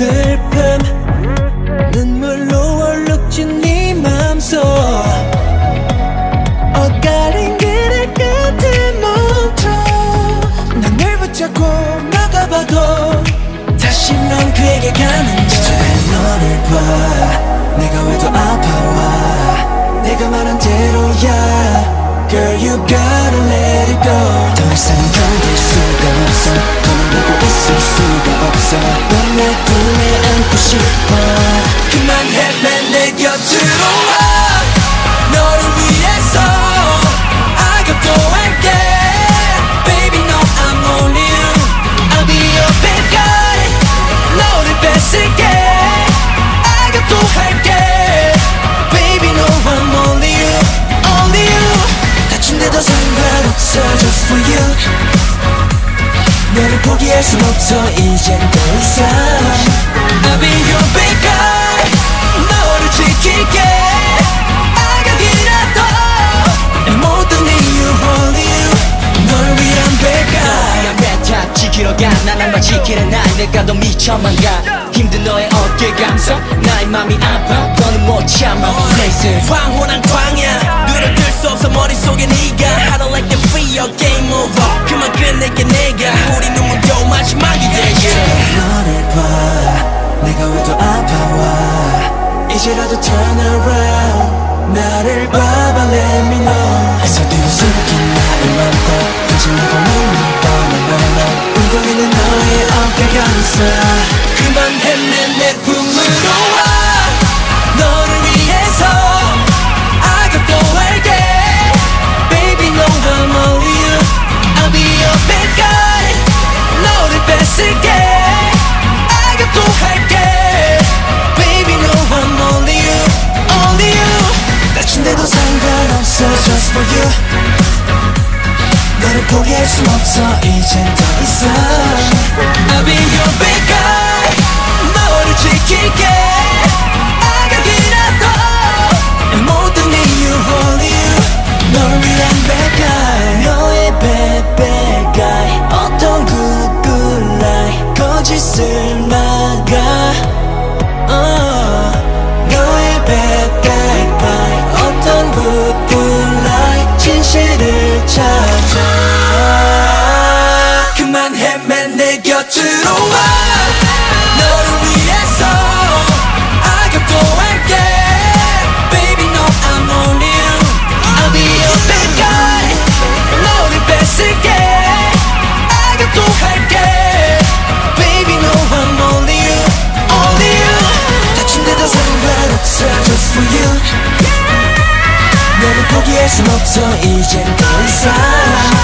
슬픔. 눈물로 얼룩진 네 맘속. 엇갈린 그늘 끝에 멈춰. 난 널 붙잡고 나가봐도 다시 넌 그에게 가는 지쳐간 너를 봐? 내가 왜 더 아파와? 내가 말한 대로야. Girl you gotta let it go. 더 이상 견딜 수가 없어. 더는 보고 있을 수가 없어. 원래 그 싶어 그만해 맨내 곁으로 와 너를 위해서 또 할게 Baby no I'm only you I'll be your bad guy 너를 뺏을게 또 할게 Baby no I'm only you Only you 다친데도 상관없어 just for you 너를 포기할 순 없어 이젠 더 이상 항상 지키는 날 내가 더 미쳐만 가. 힘든 너의 어깨 감성 나의 맘이 아파. 너는 못 참아. Listen 황홀한 광야. 눈을 뜰 수 없어 머릿속에 네가. I don't like the free your 이제라도 turn around. 나를 봐봐 let me know. 서뒤로 숨긴 나의 맘도 거짓말도 눈물 뻔뻔뻔 울고 있는 너의 어깨 감싸 for you 너를 포기할 순 없어 이젠 더 이상 I'll be your bad 그만해 맨내 곁으로 와 너를 위해서 또 할게 Baby no I'm only you I'll be your bad guy 너를 뺏을게 또 할게 Baby no I'm only you Only you 다친 데도 상관없어 just for you 너를 포기할 순 없어 이젠 더 이상